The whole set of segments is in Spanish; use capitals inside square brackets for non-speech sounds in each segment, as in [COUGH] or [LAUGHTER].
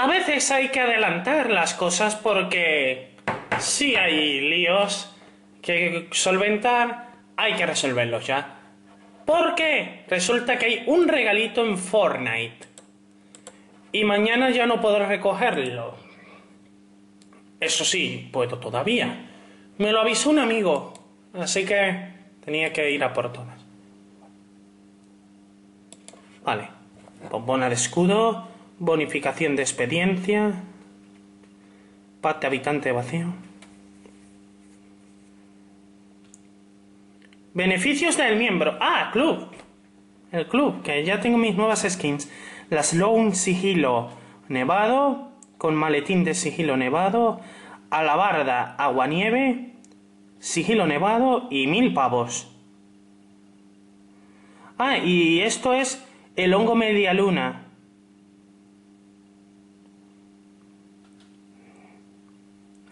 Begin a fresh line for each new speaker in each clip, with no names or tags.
a veces hay que adelantar las cosas porque si hay líos que solventar, hay que resolverlos ya. Porque resulta que hay un regalito en Fortnite. Y mañana ya no podré recogerlo. Eso sí, puedo todavía. Me lo avisó un amigo. Así que tenía que ir a por todas. Vale. Bombona de escudo. Bonificación de expediencia. Pate habitante vacío. Beneficios del miembro. Ah, club. El club, que ya tengo mis nuevas skins. Las Lone Sigilo Nevado, con maletín de sigilo nevado, alabarda aguanieve, sigilo nevado y mil pavos. Ah, y esto es el hongo media luna.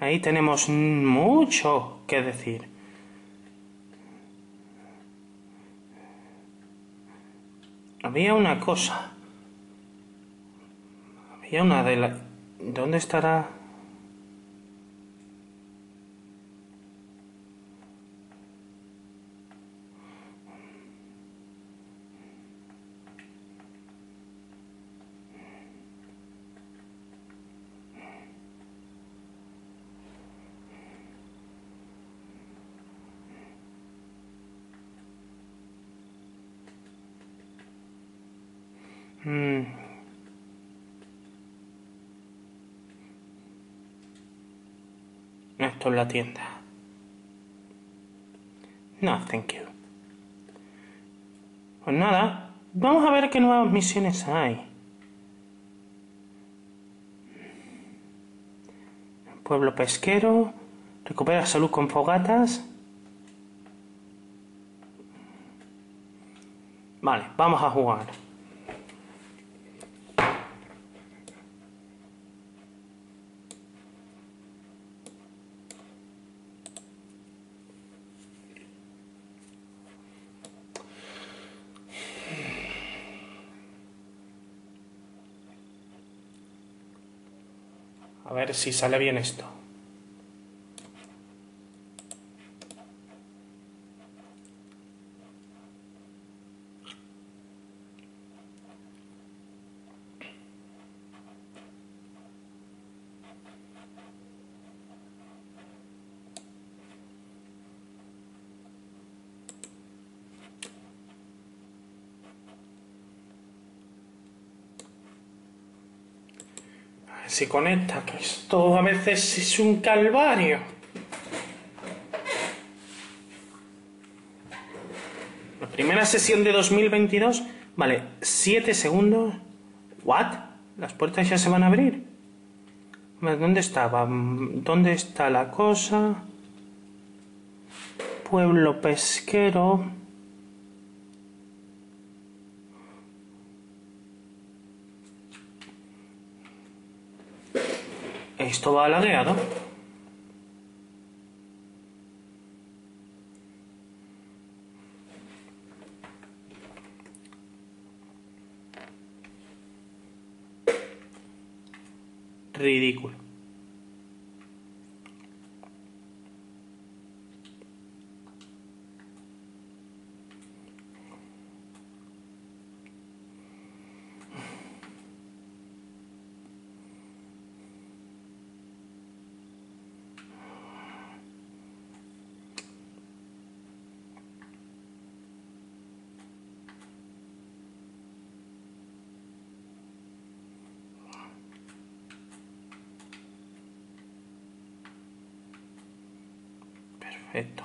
Ahí tenemos mucho que decir. Había una cosa. Había una de la... ¿Dónde estará? Mm. Esto es la tienda. No, thank you. Pues nada, vamos a ver qué nuevas misiones hay. Pueblo pesquero, recupera salud con fogatas. Vale, vamos a jugar. Si sale bien esto. Si conecta, que esto a veces es un calvario. La primera sesión de 2022, vale, 7 segundos. ¿What? Las puertas ya se van a abrir. ¿Dónde estaba? ¿Dónde está la cosa? Pueblo pesquero. Esto va lagueado. Ridículo. Perfecto.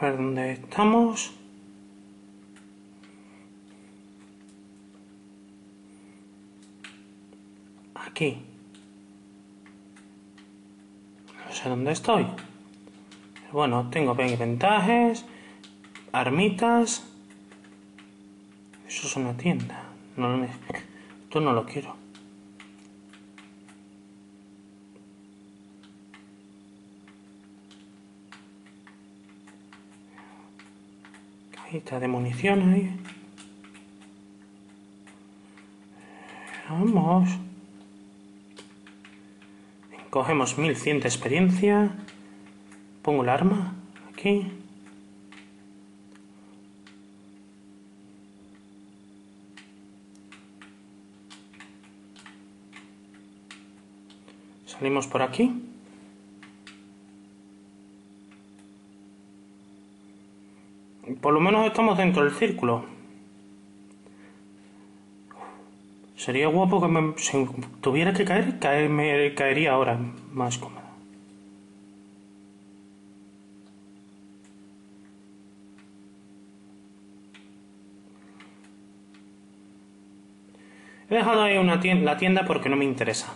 A ver dónde estamos. Aquí. No sé dónde estoy. Bueno, tengo ventajas, armitas. Eso es una tienda. No, esto no lo quiero. Cajita de munición ahí. Vamos. Cogemos 1100 de experiencia. Pongo el arma aquí. Salimos por aquí. Por lo menos estamos dentro del círculo. Sería guapo que me, si tuviera que caer, caer, me caería ahora más cómodo. He dejado ahí una tienda, la tienda porque no me interesa.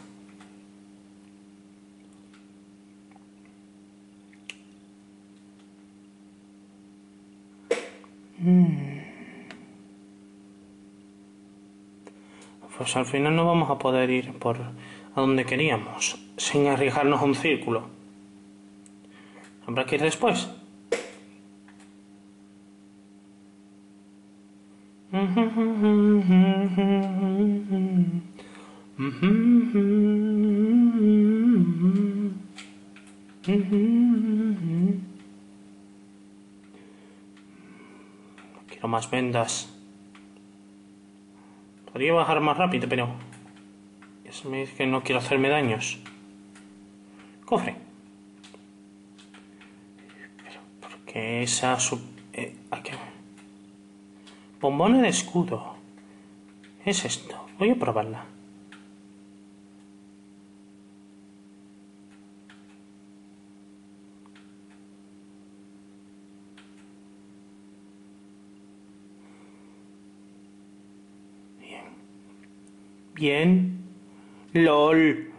Al final no vamos a poder ir por a donde queríamos, sin arriesgarnos un círculo. Habrá que ir después. Quiero más vendas. Podría bajar más rápido, pero... Dice que no quiero hacerme daños. Cofre. Pero, ¿por qué esa sub... Eh, aquí. Bombona de escudo. Es esto. Voy a probarla. Bien. LOL.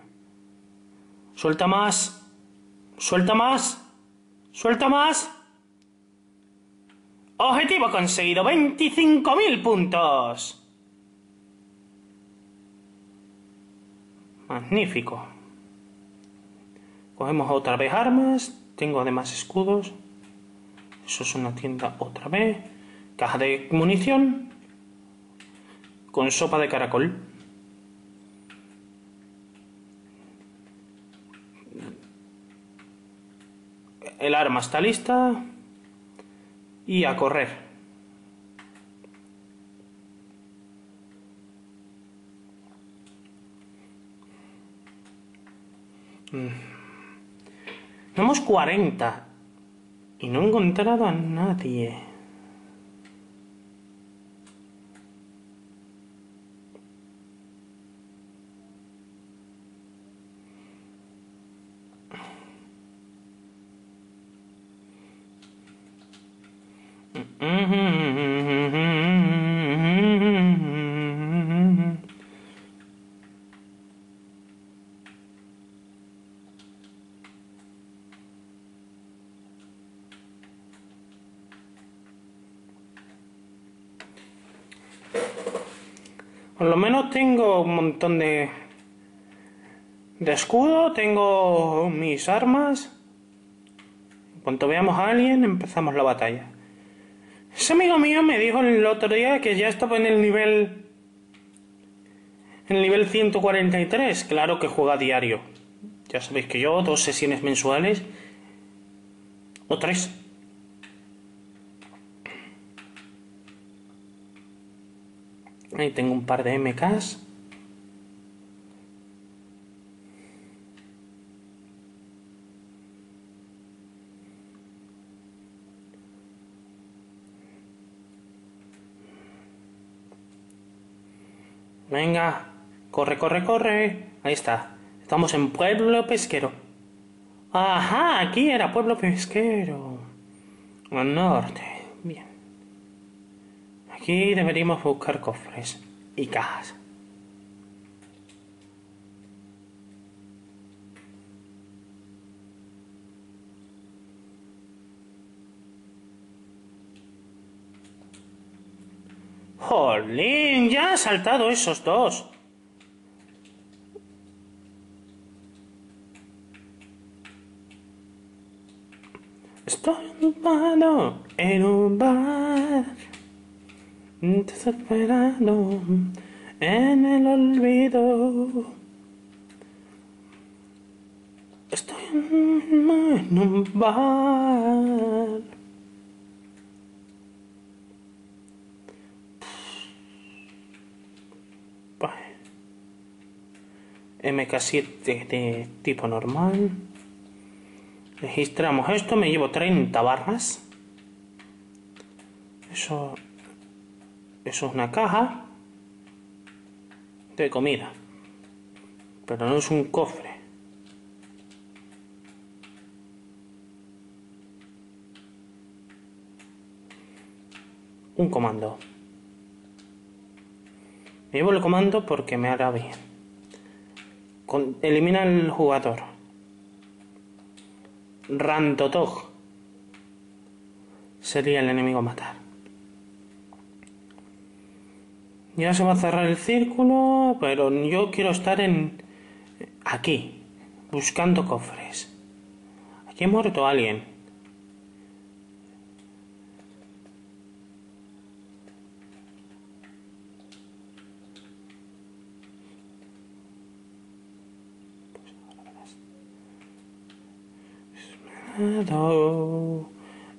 Suelta más. Suelta más. Suelta más. Objetivo conseguido. 25.000 puntos. Magnífico. Cogemos otra vez armas. Tengo además escudos. Eso es una tienda otra vez. Caja de munición. Con sopa de caracol. El arma está lista. Y a correr. Tenemos 40. Y no he encontrado a nadie. Por lo menos tengo un montón de, escudo, tengo mis armas. En cuanto veamos a alguien, empezamos la batalla. Ese amigo mío me dijo el otro día que ya estaba en el nivel. En el nivel 143. Claro que juega diario. Ya sabéis que yo, dos sesiones mensuales. O tres. Ahí tengo un par de MKs. Venga, corre, corre, corre. Ahí está. Estamos en Pueblo Pesquero. Ajá, aquí era Pueblo Pesquero. Al norte. Bien. Aquí deberíamos buscar cofres y cajas. Jolín, ya han saltado esos dos. Estoy ocupado en un bar. Desesperado en el olvido. Estoy en un bar. MK7 de tipo normal. Registramos esto, me llevo 30 barras. Eso, eso es una caja de comida. Pero no es un cofre. Un comando. Me llevo el comando porque me hará bien elimina al jugador. Rantotog sería el enemigo a matar. Ya se va a cerrar el círculo, pero yo quiero estar en aquí, buscando cofres. Aquí ha muerto alguien.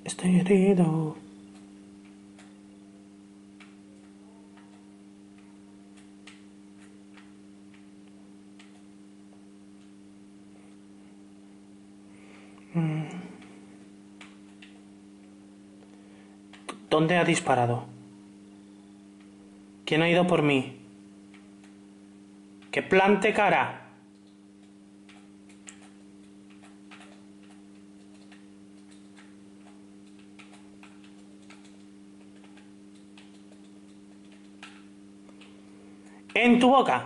Estoy herido. Mm. ¿Dónde ha disparado? ¿Quién ha ido por mí? ¡Que plante cara! En tu boca.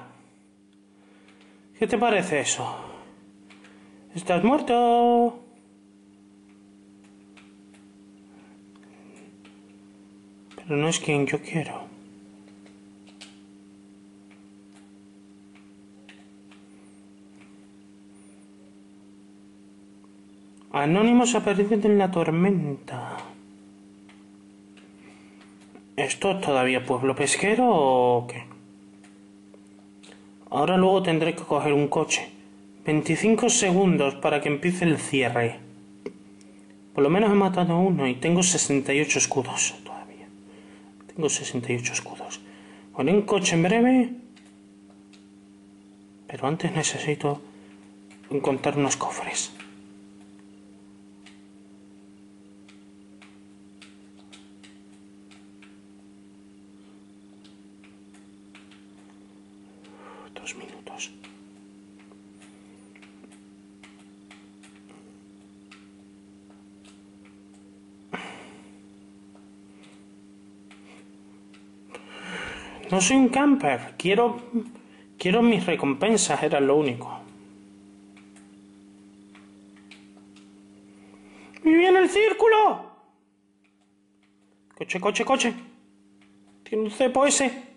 ¿Qué te parece eso? ¿Estás muerto? Pero no es quien yo quiero. Anónimos perdido en la tormenta. ¿Esto todavía pueblo pesquero o qué? Ahora luego tendré que coger un coche. 25 segundos para que empiece el cierre. Por lo menos he matado uno y tengo 68 escudos todavía. Tengo 68 escudos. Con un coche en breve. Pero antes necesito encontrar unos cofres. minutos. No soy un camper, quiero quiero mis recompensas, era lo único. ¡Me viene el círculo! Coche, coche, coche. Tiene un cepo ese.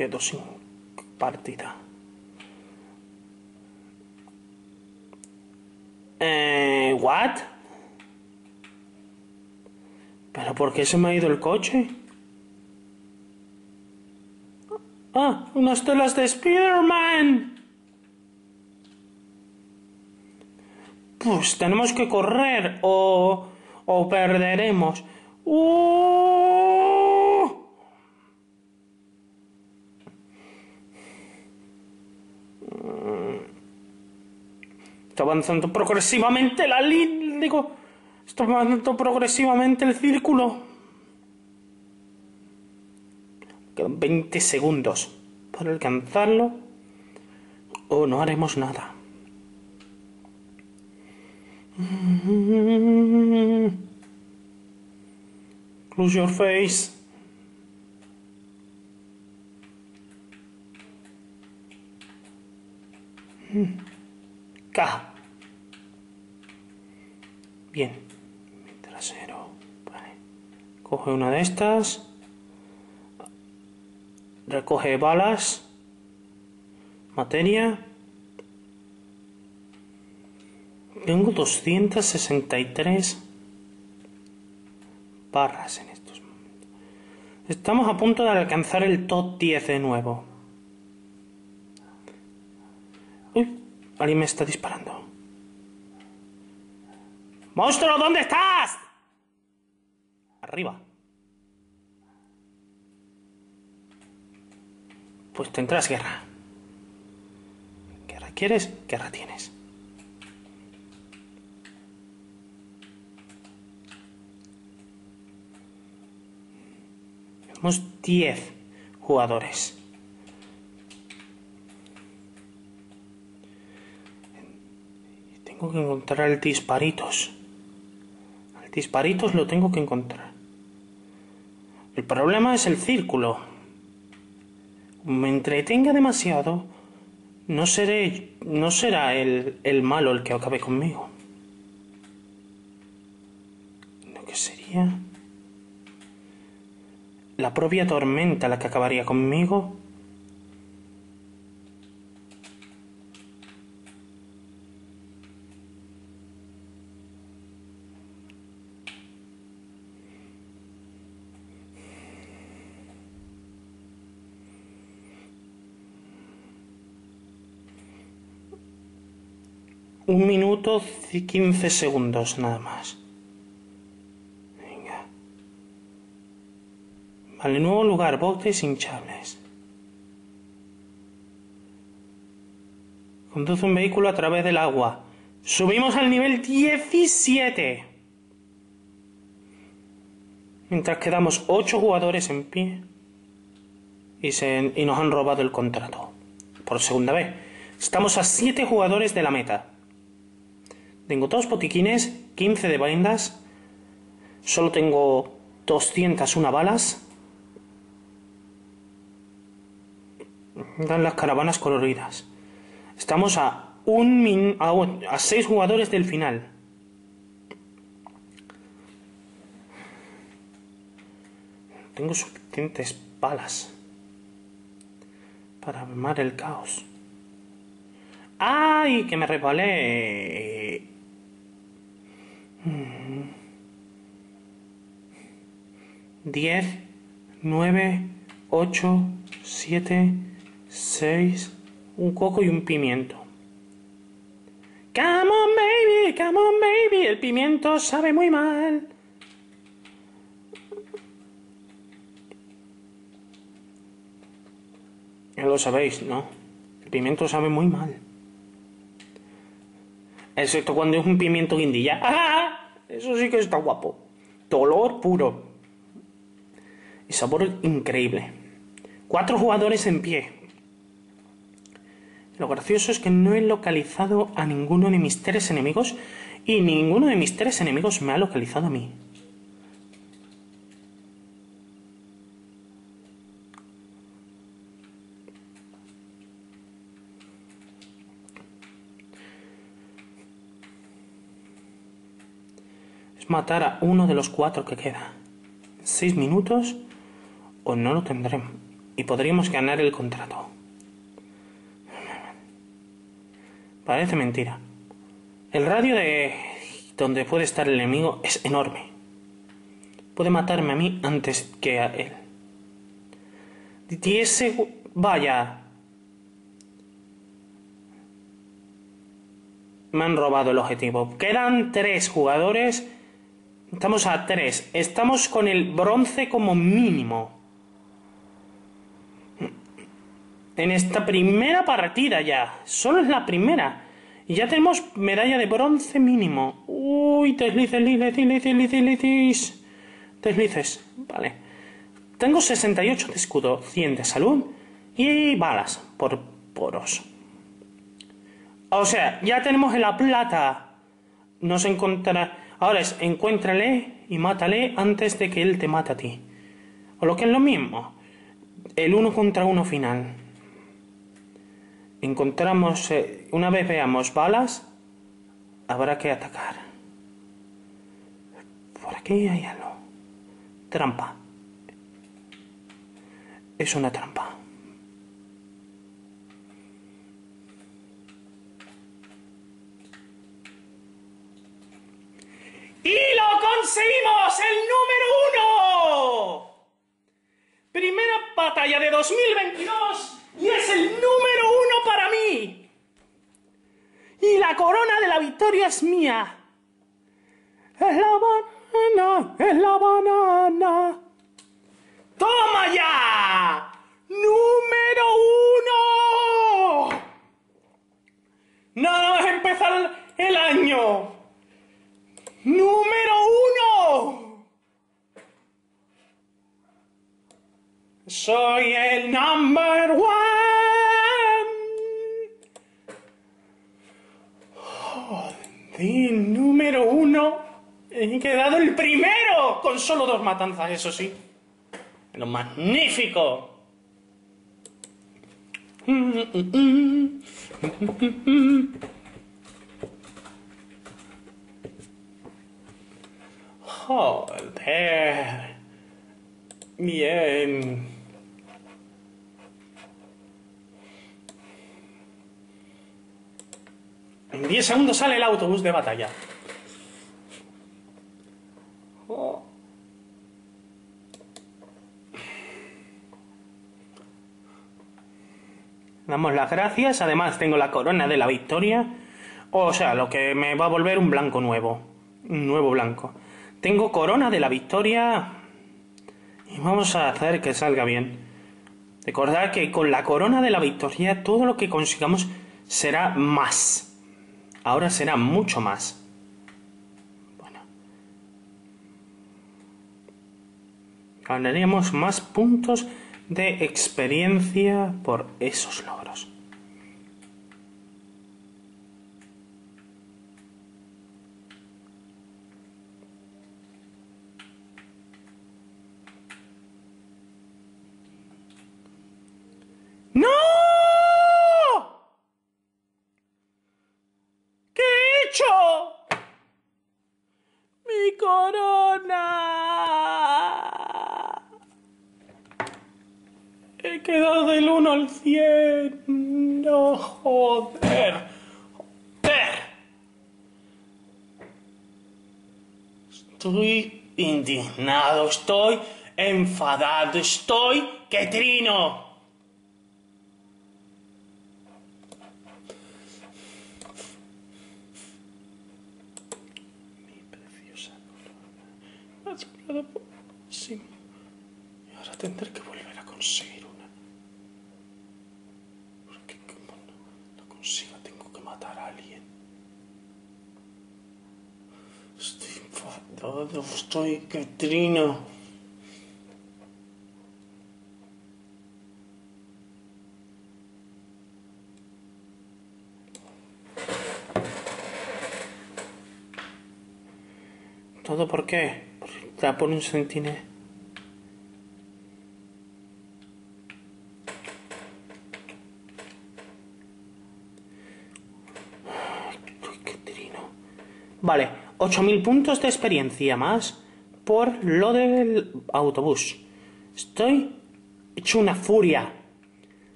Quedo sin partida. Eh, ¿What? ¿Pero por qué se me ha ido el coche? Ah, unas telas de Spider-Man. Pues tenemos que correr o, o perderemos. ¡Uh! Avanzando progresivamente la línea. Digo, está avanzando progresivamente el círculo. Quedan 20 segundos para alcanzarlo o no haremos nada. Close your face. K. Bien. Mi trasero. Vale. Coge una de estas. Recoge balas. Materia. Tengo 263 barras en estos momentos. Estamos a punto de alcanzar el top 10 de nuevo. Uy, alguien me está disparando. ¡Monstruo, ¿dónde estás? Arriba. Pues tendrás guerra. ¿Guerra quieres? Guerra tienes. Tenemos 10 jugadores. Tengo que encontrar el disparitos. Disparitos lo tengo que encontrar. El problema es el círculo. Me entretenga demasiado, no seré, no será el, el malo el que acabe conmigo. Lo que sería la propia tormenta la que acabaría conmigo. Y quince segundos nada más. Venga. Vale, nuevo lugar, botes hinchables. Conduce un vehículo a través del agua. Subimos al nivel 17. Mientras quedamos 8 jugadores en pie. Y, se, y nos han robado el contrato. Por segunda vez. Estamos a 7 jugadores de la meta. Tengo dos botiquines, 15 de vendas. Solo tengo 201 balas. Dan las caravanas coloridas. Estamos a un min a, a seis jugadores del final. Tengo suficientes balas para armar el caos. ¡Ay! Que me resbalé. 10, 9, 8, 7, 6, un coco y un pimiento. Come on baby, come on baby, el pimiento sabe muy mal. Ya lo sabéis, ¿no? El pimiento sabe muy mal. Excepto cuando es un pimiento guindilla. Eso sí que está guapo. Dolor puro. Y sabor increíble. Cuatro jugadores en pie. Lo gracioso es que no he localizado a ninguno de mis tres enemigos y ninguno de mis tres enemigos me ha localizado a mí. Matar a uno de los cuatro que queda. Seis minutos o no lo tendremos y podríamos ganar el contrato. Parece mentira. El radio de donde puede estar el enemigo es enorme. Puede matarme a mí antes que a él. Diez segu- Vaya. Me han robado el objetivo. Quedan tres jugadores. Estamos a tres. Estamos con el bronce como mínimo. En esta primera partida ya. Solo es la primera. Y ya tenemos medalla de bronce mínimo. Uy, deslices, deslices, deslices, deslices. Deslices. Vale. Tengo 68 de escudo, 100 de salud y balas por poros. O sea, ya tenemos la plata. Nos encontrará. Ahora es encuéntrale y mátale antes de que él te mate a ti. O lo que es lo mismo. El uno contra uno final. Encontramos. eh, una vez veamos balas, habrá que atacar. Por aquí hay algo. Trampa. Es una trampa. ¡Y lo conseguimos! ¡El número uno! Primera batalla de 2022 y es el número uno para mí. Y la corona de la victoria es mía. Es la banana, es la banana. ¡Toma ya! ¡Número uno! Nada más empezar el año. ¡Número uno! Soy el number one. Joder, número uno. He quedado el primero con solo dos matanzas, eso sí. Lo magnífico. Joder. Bien. En 10 segundos sale el autobús de batalla. Damos las gracias. Además tengo la corona de la victoria. O sea, lo que me va a volver un blanco nuevo. Un nuevo blanco. Tengo corona de la victoria. Y vamos a hacer que salga bien. Recordad que con la corona de la victoria todo lo que consigamos será más. Ahora será mucho más. Bueno. Ganaríamos más puntos de experiencia por esos logros. ¡No! ¿Qué he Mi corona. He quedado del 1 al 100. No. Joder. Estoy indignado, estoy enfadado, estoy que trino. Mi preciosa corona. Has esperado poquísimo. Y ahora tendré que volver a conseguir una. Porque como no la consiga tengo que matar a alguien. Estoy enfadado, estoy que trino. ¿Todo por qué? Por, por un sentinel. Uy, qué trino. Vale, 8.000 puntos de experiencia más por lo del autobús. Estoy hecho una furia.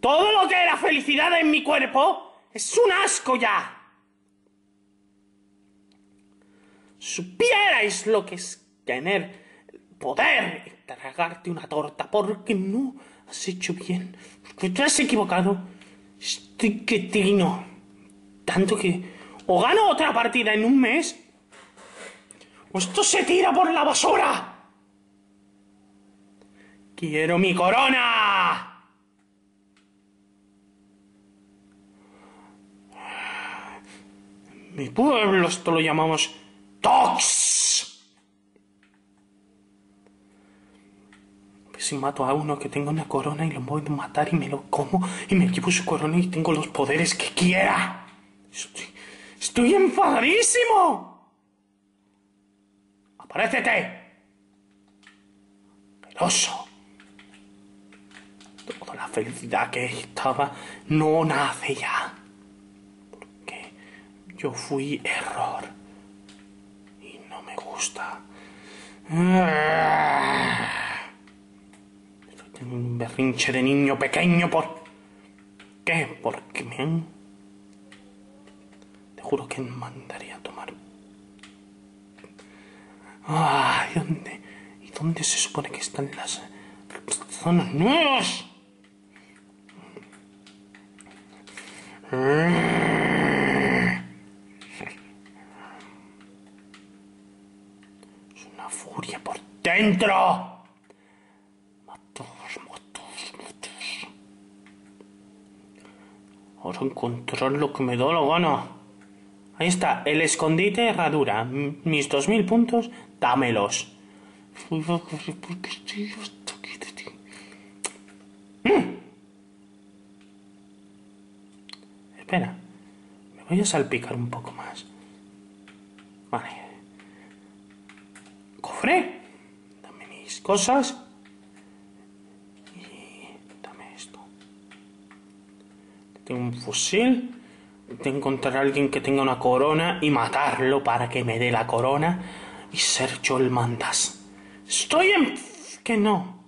Todo lo que era felicidad en mi cuerpo es un asco ya. supierais lo que es tener poder y tragarte una torta porque no has hecho bien, porque te has equivocado. Estoy que trino. Tanto que o gano otra partida en un mes o esto se tira por la basura. Quiero mi corona. Mi pueblo esto lo llamamos Tox. Pues si mato a uno que tenga una corona y lo voy a matar y me lo como y me llevo su corona y tengo los poderes que quiera. Estoy, estoy enfadadísimo. ¡Aparécete! Peloso. Toda la felicidad que estaba no nace ya. Porque yo fui error. Y no me gusta. Tengo un berrinche de niño pequeño por... ¿Qué? Porque me han... Te juro que mandaría a tomar... Ay, ¿dónde? ¿Y dónde se supone que están las zonas nuevas? Es una furia por dentro. Ahora encontrar lo que me da la gana. Ahí está, el escondite herradura. Mis dos mil puntos, dámelos. Mm. Espera, me voy a salpicar un poco más. Vale. Cofre. Dame mis cosas. Y dame esto. Tengo un fusil. Que encontrar a alguien que tenga una corona y matarlo para que me dé la corona y ser yo el mandas. Estoy en... que no.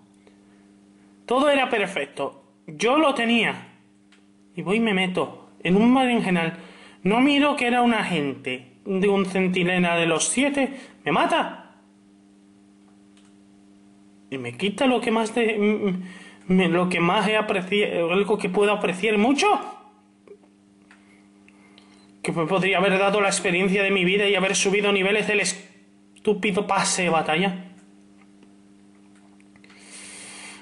Todo era perfecto. Yo lo tenía. Y voy y me meto en un berenjenal. No miro que era un agente de un centinela de los siete. Me mata. Y me quita lo que más de... lo que más he apreciado... Algo que puedo apreciar mucho. Que podría haber dado la experiencia de mi vida y haber subido niveles del estúpido pase de batalla.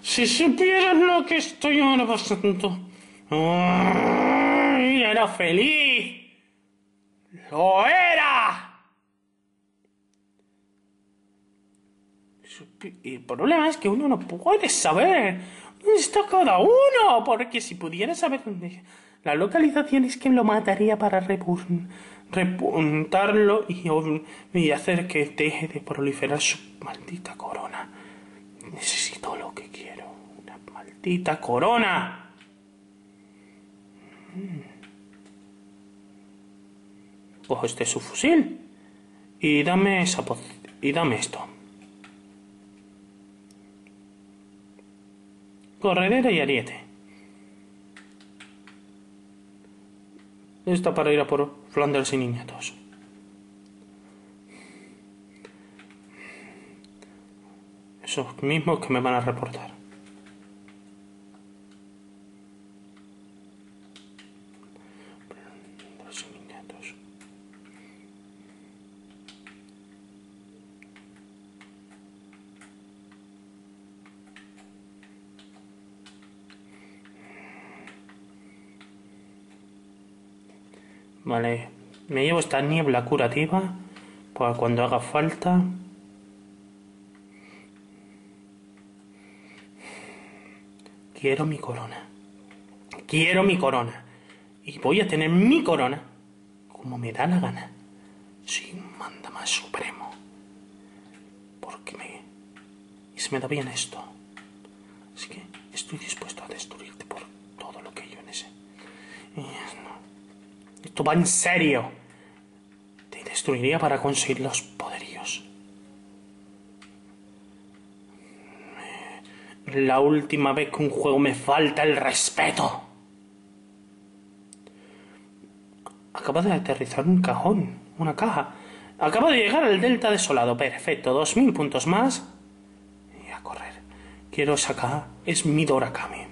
Si supieras lo que estoy ahora pasando. ¡Ay, era feliz. Lo era. El problema es que uno no puede saber dónde está cada uno, porque si pudiera saber dónde la localización es que lo mataría para repun- repuntarlo y, hacer que deje de proliferar su maldita corona. Necesito lo que quiero, una maldita corona. Mm. Cojo este su fusil y dame esa y dame esto. Corredera y ariete. Esta para ir a por Flanders y niñatos. Esos mismos que me van a reportar. Flanders y niñatos. Vale, me llevo esta niebla curativa para cuando haga falta. Quiero mi corona. Quiero mi corona. Y voy a tener mi corona como me da la gana. Sin manda más supremo. Porque me... Y se me da bien esto. Así que estoy dispuesto a destruirte por todo lo que yo ese. Y no. Va en serio. Te destruiría para conseguir los poderíos. La última vez que un juego me falta el respeto. Acaba de aterrizar un cajón, una caja. Acaba de llegar al delta desolado. Perfecto, dos mil puntos más. Y a correr. Quiero esa caja. Es mi Dorakami.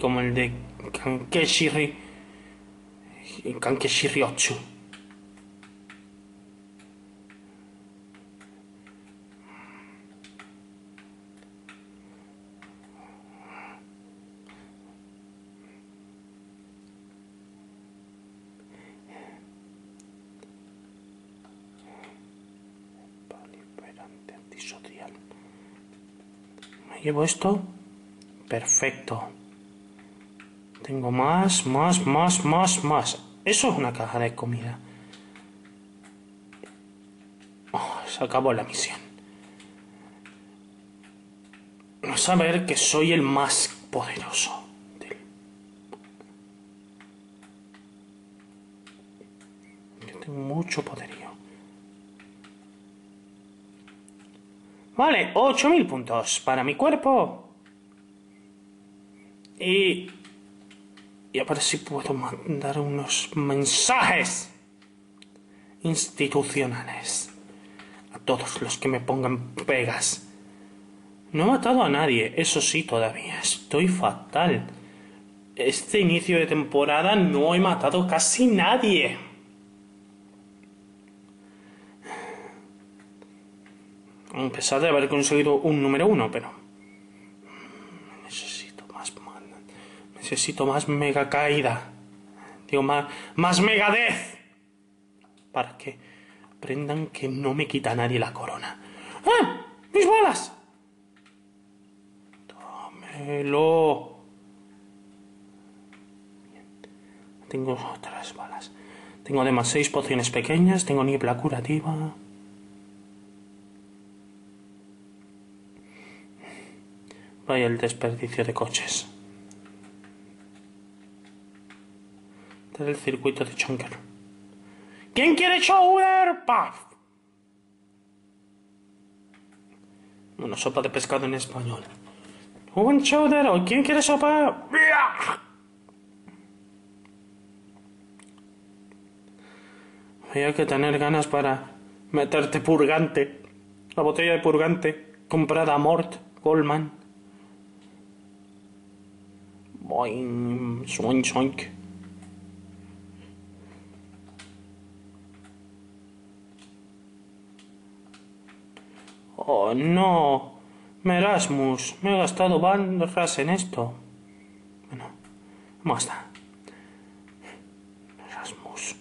Como el de Kankeshiri. Kankeshiri 8. Liberante antisocial. Me llevo esto. Perfecto. Tengo más, más, más, más, más. Eso es una caja de comida. Oh, se acabó la misión. Saber que soy el más poderoso. Que tengo mucho poderío. Vale, 8.000 puntos para mi cuerpo. Y... Y a ver si puedo mandar unos mensajes institucionales a todos los que me pongan pegas. No he matado a nadie, eso sí, todavía. Estoy fatal. Este inicio de temporada no he matado casi nadie. A pesar de haber conseguido un número uno, pero... Necesito más... Necesito más mega caída. Digo, más, más megadez. Para que aprendan que no me quita nadie la corona. ¡Ah! ¡Mis balas! Tómelo. Tengo otras balas. Tengo además seis pociones pequeñas, tengo niebla curativa. Vaya el desperdicio de coches. Este es el circuito de Chonker. ¿Quién quiere shower? ¡Paf! Una sopa de pescado en español. Un o ¿quién quiere sopa? Hay que tener ganas para meterte purgante. La botella de purgante comprada a Mort Goldman. Boing, soink, soink. Oh, no. Merasmus, me he gastado barras en esto. Bueno, ¿cómo está? Merasmus.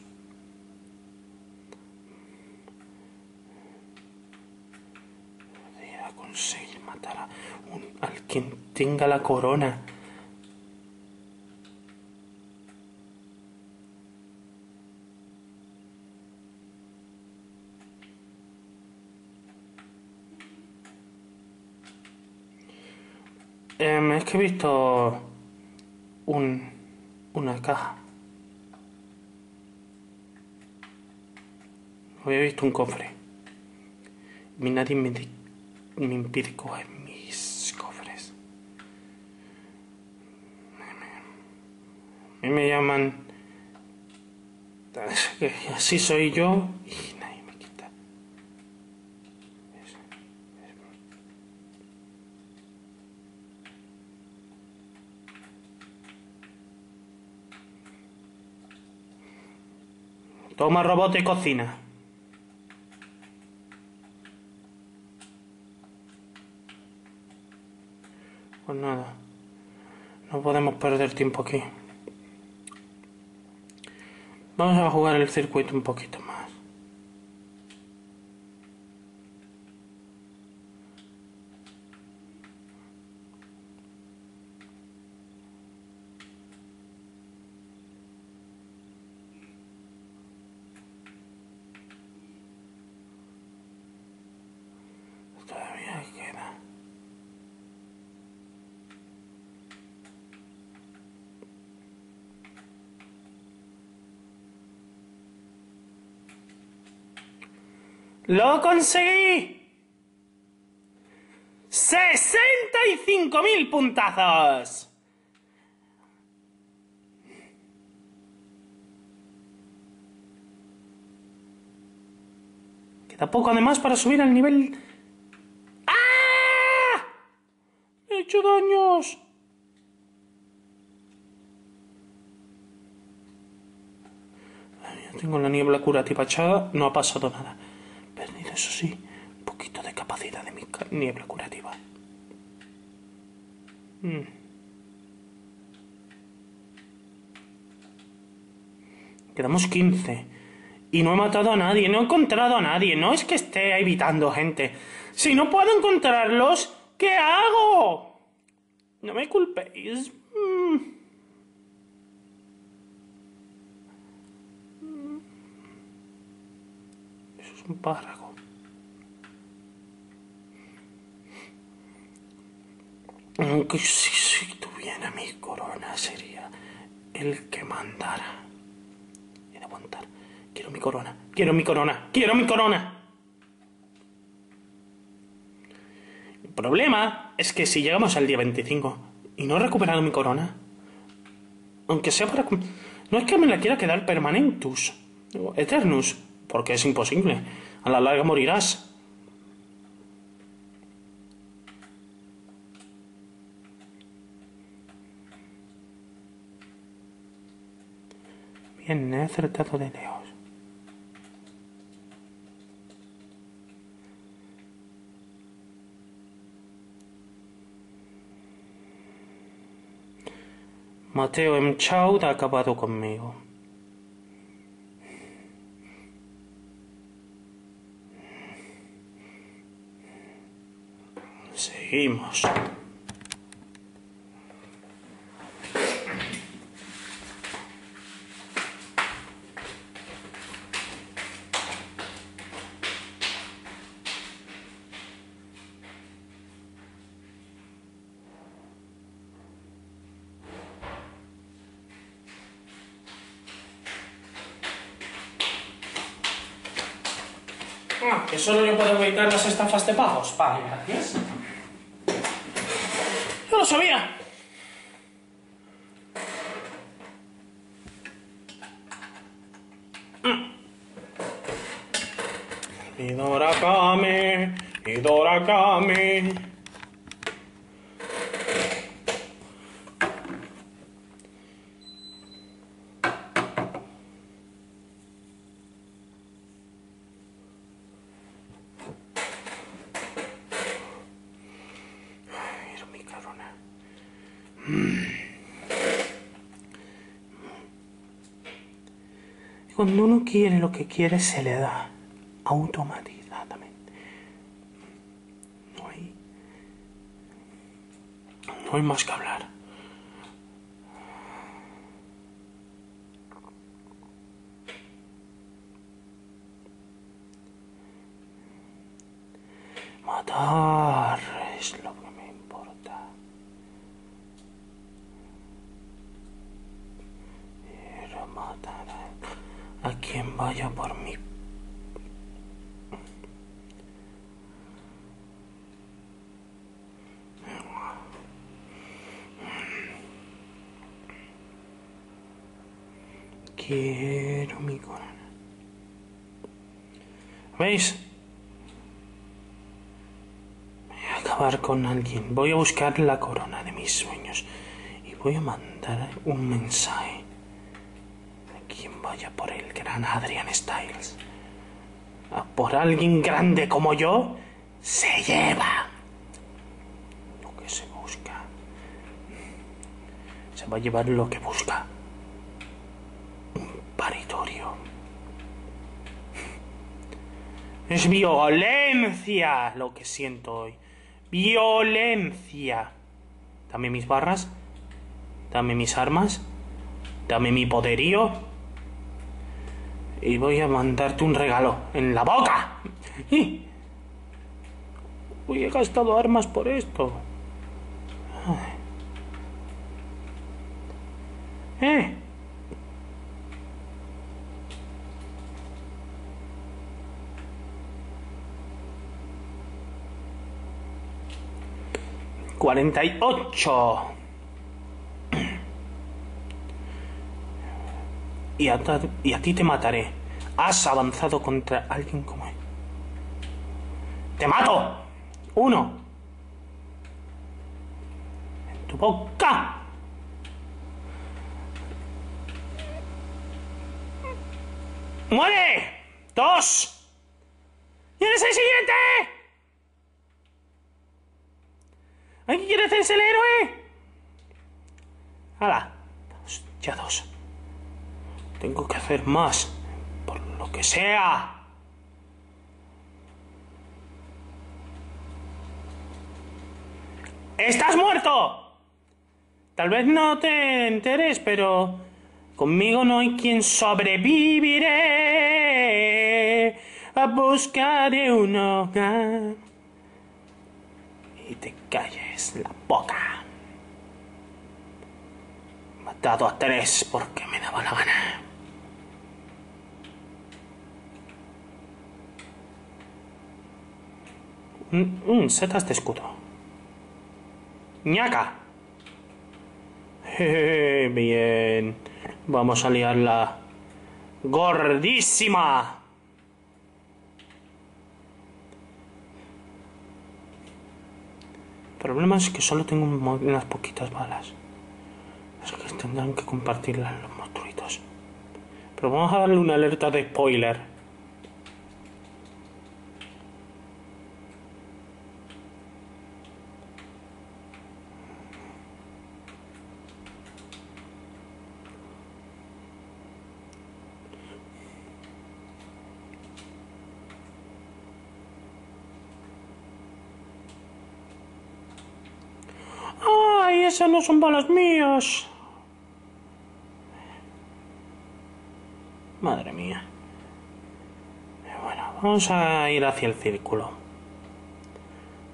Podría conseguir matar a un, al quien tenga la corona. Eh, es que he visto un, una caja. Había visto un cofre. Y nadie me, me impide coger mis cofres. A mí me llaman... [LAUGHS] Así soy yo Toma robot de cocina. Pues nada, no podemos perder tiempo aquí. Vamos a jugar el circuito un poquito más. ¡Lo conseguí! ¡65.000 puntazos! Queda poco además para subir al nivel... ¡Ah! he hecho daños. Tengo la niebla curativa echada, no ha pasado nada eso sí, un poquito de capacidad de mi niebla curativa. Mm. Quedamos 15. Y no he matado a nadie, no he encontrado a nadie. No es que esté evitando gente. Si no puedo encontrarlos, ¿qué hago? No me culpéis. Mm. Eso es un párrago. Aunque si, tuviera mi corona sería el que mandara. Quiero mi corona, quiero mi corona, quiero mi corona. problema es que si llegamos al día 25 y no he recuperado mi corona, aunque sea para... No es que me la quiera quedar permanentus, eternus, porque es imposible. A la larga morirás. Bien, he acertado de Leos. Mateo M. Choud ha acabado conmigo. Seguimos. Ah, que solo yo puedo evitar las pagos. Vale, gracias. No lo sabía. Idora Kame, Idora Kame. Mira mi corona. Cuando uno quiere lo que quiere, se le da automatizadamente. No hay, no hay más que hablar. Matar es lo que me importa. Quiero matar a, quien vaya por mí. Quiero mi corona. ¿Veis? Voy a acabar con alguien. Voy a buscar la corona de mis sueños. Y voy a mandar un mensaje a quien vaya por el Adrian Styles. A por alguien grande como yo, se lleva lo que se busca. Se va a llevar lo que busca. Un paritorio. Es violencia lo que siento hoy. Violencia. Dame mis barras. Dame mis armas. Dame mi poderío. Y voy a mandarte un regalo en la boca. ¡Y! Uy, he gastado armas por esto. ¿Eh? Cuarenta y ocho. Y a, ti te mataré. Has avanzado contra alguien como él. ¡Te mato! Uno. En tu boca. ¡Muere! Dos. ¿Y eres el siguiente? ¿Alguien quiere hacerse el héroe? ¡Hala! Ya dos. Tengo que hacer más. Por lo que sea. ¡Estás muerto! Tal vez no te enteres, pero conmigo no hay quien sobreviviré a buscar un hogar. Y te calles la boca. Matado a tres porque me daba la gana. Un, un setas de escudo. ñaca. Jeje, [LAUGHS] bien. Vamos a liarla. Gordísima. El problema es que solo tengo unas poquitas balas. Es que tendrán que compartirlas los monstruitos. Pero vamos a darle una alerta de spoiler. ¡Ay, esas no son balas mías! Madre mía. Bueno, vamos a ir hacia el círculo.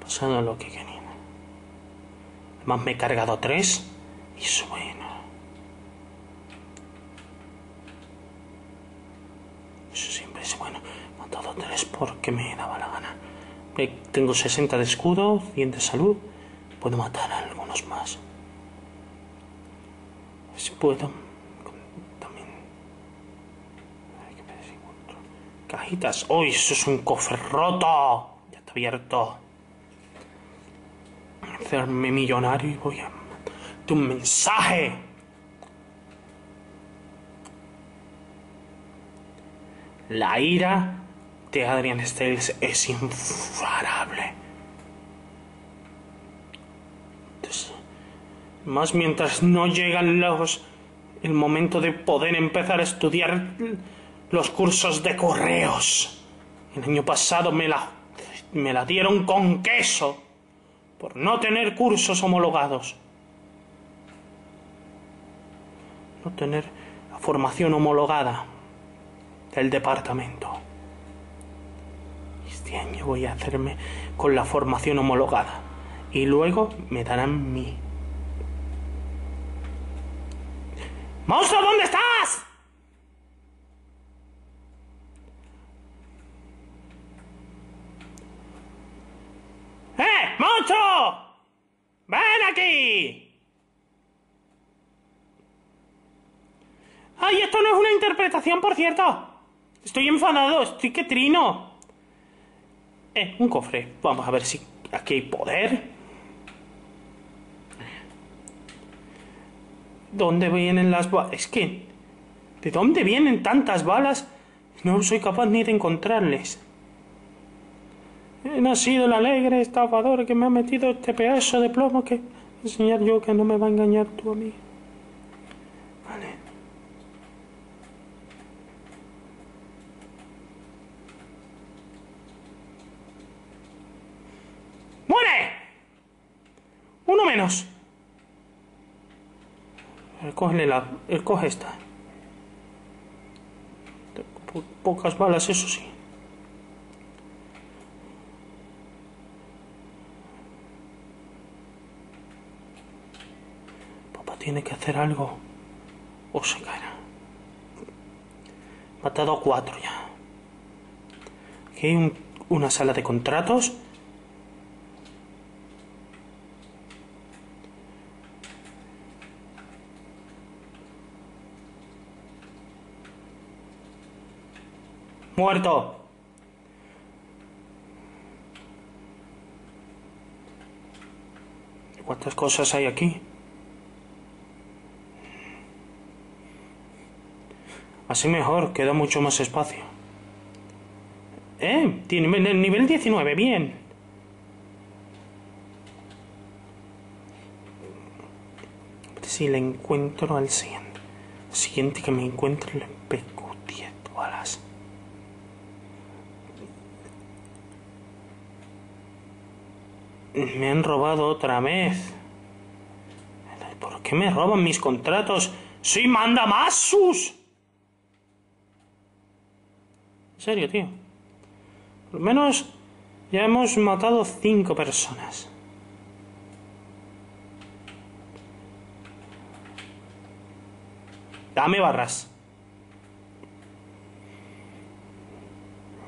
Pasando lo que quería. Además me he cargado tres. Y eso bueno. Eso siempre es bueno. He matado tres porque me daba la gana. Eh, Tengo 60 de escudo, 100 de salud. Puedo matar a algunos más. Si puedo. También. Ay, qué pedazo de encuentro. Cajitas. ¡Uy! Eso es un cofre roto. Ya está abierto. Hacerme millonario y voy a. ¡Tu mensaje! La ira de Adrian Styles es imparable. Entonces, más mientras no llegan los el momento de poder empezar a estudiar los cursos de correos. El año pasado me la me la dieron con queso por no tener cursos homologados. No tener la formación homologada del departamento. Este año voy a hacerme con la formación homologada y luego me darán mi... ¡Monstruo, ¿dónde estás? ¡Eh, monstruo! ¡Ven aquí! ¡Ay, esto no es una interpretación, por cierto! Estoy enfadado, estoy que trino. Eh, un cofre. Vamos a ver si aquí hay poder. ¿Dónde vienen las balas? Es que... ¿De dónde vienen tantas balas? No soy capaz ni de encontrarles. He nacido el alegre estafador que me ha metido este pedazo de plomo que... Enseñar yo que no me va a engañar tú a mí. Vale. ¡Muere! Uno menos. Cógele la... Coge esta. Po- pocas balas, eso sí. Papá tiene que hacer algo. O se caerá. Matado a cuatro ya. Aquí hay un- una sala de contratos. Muerto. ¿Cuántas cosas hay aquí? Así mejor, queda mucho más espacio. Eh, tiene el nivel 19, bien. Si le encuentro al siguiente. Siguiente que me encuentre le pego 10 balas. Me han robado otra vez. ¿Por qué me roban mis contratos? ¡Soy mandamasus! En serio, tío. Por lo menos ya hemos matado cinco personas. Dame barras.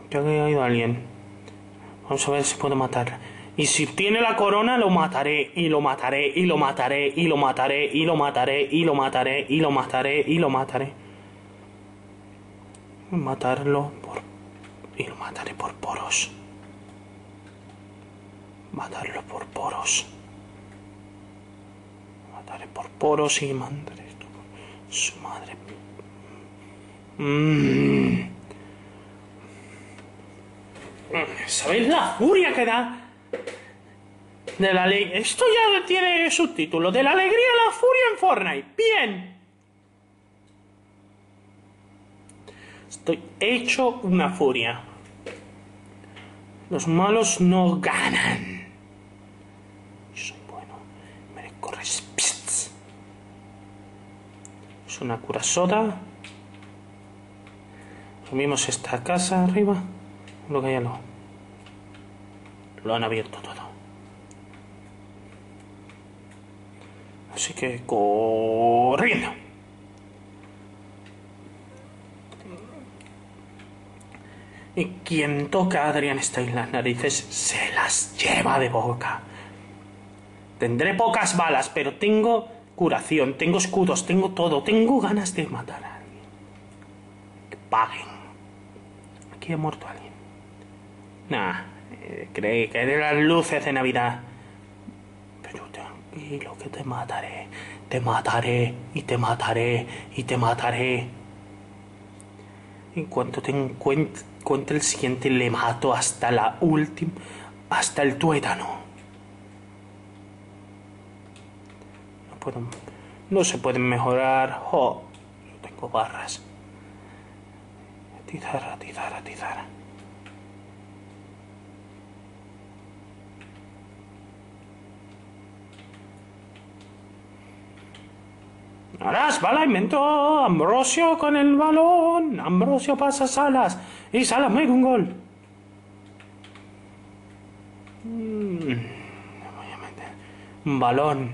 Creo que ha ido alguien. Vamos a ver si puedo matar. Y si tiene la corona, lo mataré, y lo mataré, y lo mataré, y lo mataré, y lo mataré, y lo mataré, y lo mataré, y lo mataré. Matarlo por... y lo mataré por poros. Matarlo por poros. Mataré por poros y mandaré esto su madre. Mm. ¿Sabéis la furia que da? De la ley. Esto ya tiene subtítulo. De la alegría a la furia en Fortnite. Bien. Estoy hecho una furia. Los malos no ganan. Yo soy bueno. Merezco respeto. Es una cura soda. Subimos esta casa arriba. Lo que ya lo. Lo han abierto todo. Así que corriendo. Y quien toca a Adrian Stein las narices se las lleva de boca. Tendré pocas balas, pero tengo curación, tengo escudos, tengo todo, tengo ganas de matar a alguien. Que paguen. Aquí ha muerto alguien. Nah, eh, creí que de las luces de Navidad. Pero tranquilo que te mataré, te mataré y te mataré y te mataré. En cuanto te encuentre el siguiente le mato hasta la última, hasta el tuétano. No puedo, no se pueden mejorar. Oh, yo tengo barras. Atizar, atizar, atizar. Harás bala inventó Ambrosio con el balón. Ambrosio pasa Salas y Salas mete un gol. Mm, voy a meter un balón.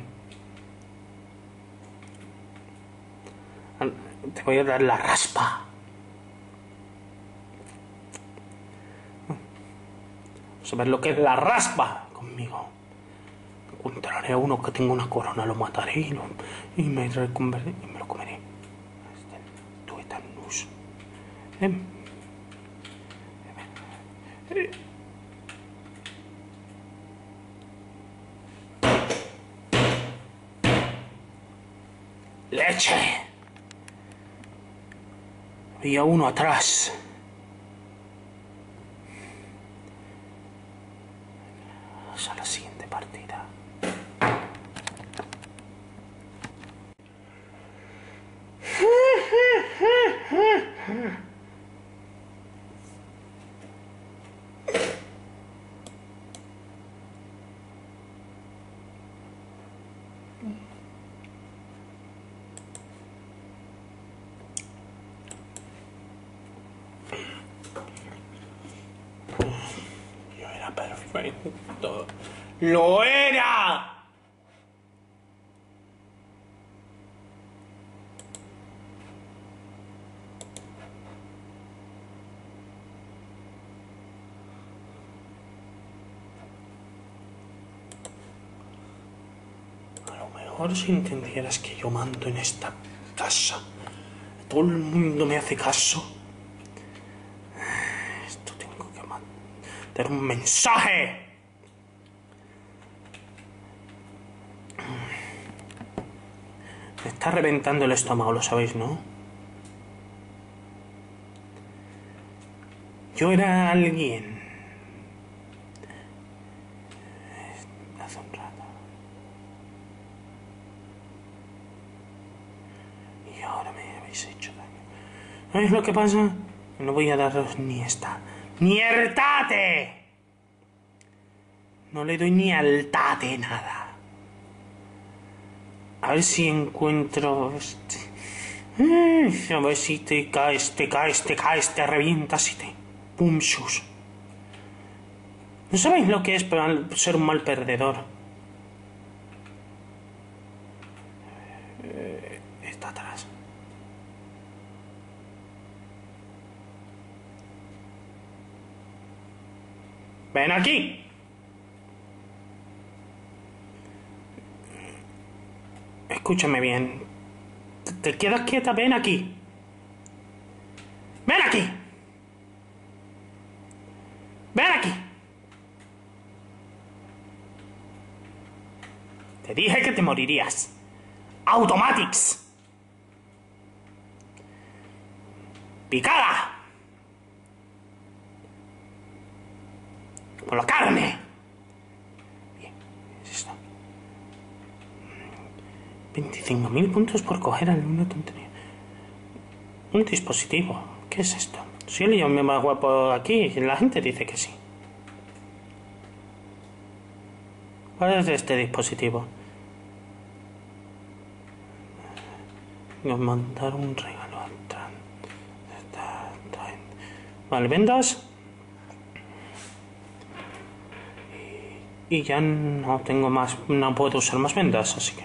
Te voy a dar la raspa. Vamos a ver lo que es la raspa conmigo encontraré a uno que tenga una corona, lo mataré y, lo, y, me, y me lo comeré. Eh. Eh. Leche. Había uno atrás. A la siguiente partida. Yo era perfecto. ¡Lo era! A lo mejor si entendieras que yo mando en esta casa, todo el mundo me hace caso. Esto tengo que mandar un mensaje. Me está reventando el estómago, lo sabéis, ¿no? Yo era alguien. Hace un rato. Y ahora me habéis hecho daño. ¿Sabéis lo que pasa? No voy a daros ni esta. ¡Ni! No le doy ni al tate nada. A ver si encuentro este. A ver si te caes, te caes, te caes, te revientas y te. ¡Pum! ¡Shus! ¿No sabéis lo que es ser un mal perdedor? Está atrás. ¡Ven aquí! Escúchame bien. Te- quedas quieta, ven aquí. Ven aquí. Ven aquí. Te dije que te morirías. Automatics. Picada. Por la carne. Bien, es esto. 25.000 puntos por coger alguna tontería. Un dispositivo. ¿Qué es esto? Soy el hombre más guapo aquí la gente dice que sí. ¿Cuál es este dispositivo? Nos mandar un regalo a Tran. Está- está en- Vale, vendas. Y ya no tengo más, no puedo usar más vendas, así que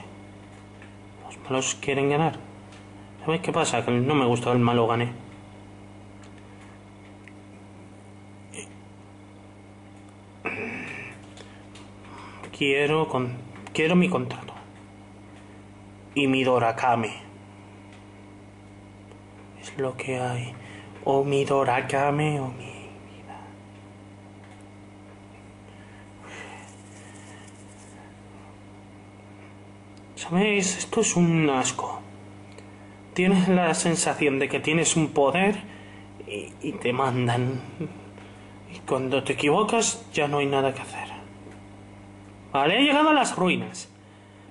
malos quieren ganar. ¿Sabéis qué pasa? Que no me gusta que el malo gane. Quiero con, quiero mi contrato y mi Dorakame. Es lo que hay. O mi Dorakame o mi ¿Sabéis? Esto es un asco. Tienes la sensación de que tienes un poder y, te mandan. Y cuando te equivocas ya no hay nada que hacer. Vale, he llegado a las ruinas.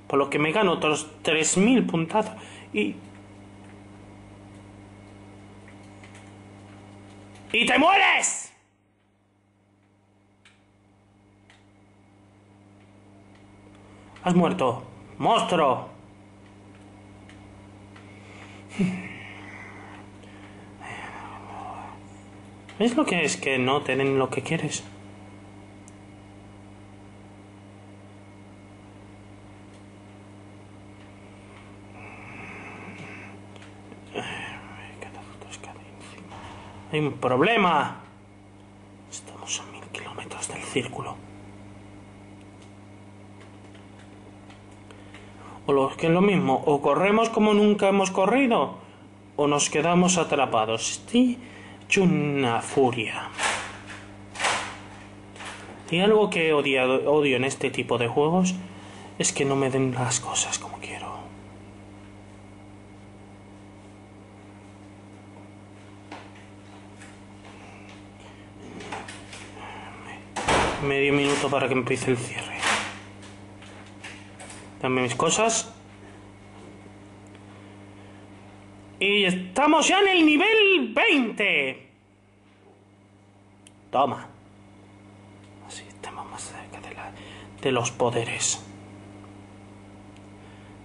Por lo que me gano otros 3.000 puntazos. Y... ¡Y te mueres! Has muerto. ¡Monstruo! ¿Ves lo que es que no te den lo que quieres? Hay un problema. Estamos a mil kilómetros del círculo. O lo que es lo mismo, o corremos como nunca hemos corrido, o nos quedamos atrapados. Estoy hecho una furia. Y algo que he odio en este tipo de juegos es que no me den las cosas como quiero. Medio minuto para que empiece el cierre. Dame mis cosas. Y estamos ya en el nivel 20. Toma. Así estamos más cerca de, la- de los poderes.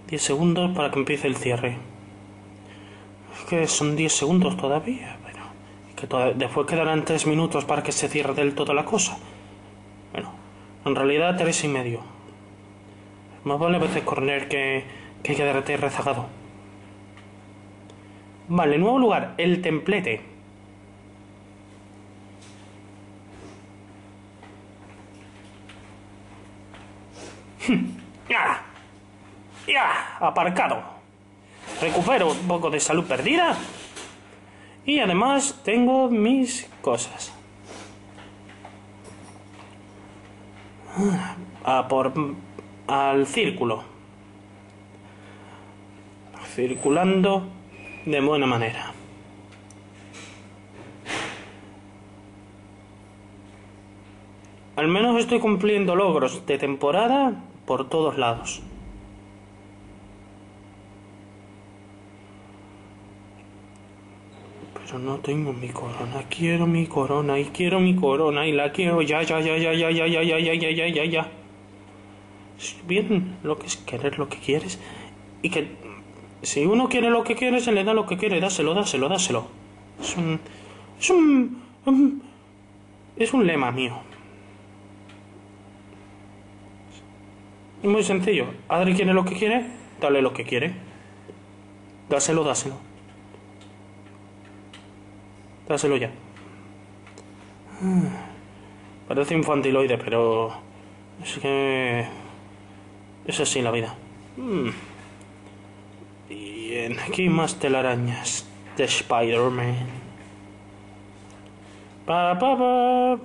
10 segundos para que empiece el cierre. Es que son 10 segundos todavía, pero después quedarán 3 minutos para que se cierre del todo la cosa. Bueno, en realidad 3 y medio. Más vale veces correr que, que quedarte rezagado. Vale, nuevo lugar, el templete. ¡Ya! ¡Ya! Aparcado. Recupero un poco de salud perdida. Y además tengo mis cosas. A por al círculo. Circulando de buena manera. Al menos estoy cumpliendo logros de temporada por todos lados. Pero no tengo mi corona. Quiero mi corona y quiero mi corona y la quiero ya, ya, ya, ya, ya, ya, ya, ya, ya, ya, ya, ya, bien lo que es querer lo que quieres y que si uno quiere lo que quiere se le da lo que quiere, dáselo, dáselo, dáselo. Es un es un, es un lema mío. Muy sencillo. Adri quiere lo que quiere, dale lo que quiere. Dáselo, dáselo. Dáselo ya. Parece infantiloide, pero es que es así la vida. Mm. Bien, aquí más telarañas de Spider-Man. Pa, pa, pa,